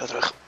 Lo trajo.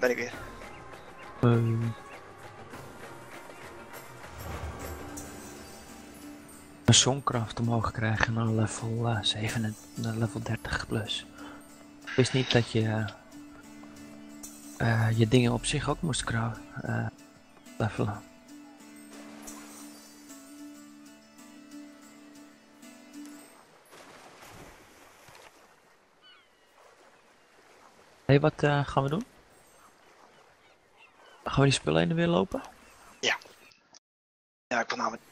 Ben ik weer. Ehm. Een zonkracht omhoog krijgen naar level eh 7 en naar level 30 plus. Wist niet dat je eh, je dingen op zich ook moest eh, levelen. Hé, hey, wat eh, gaan we doen? Gaan we die spullen en weer lopen? Ja, ik wil namelijk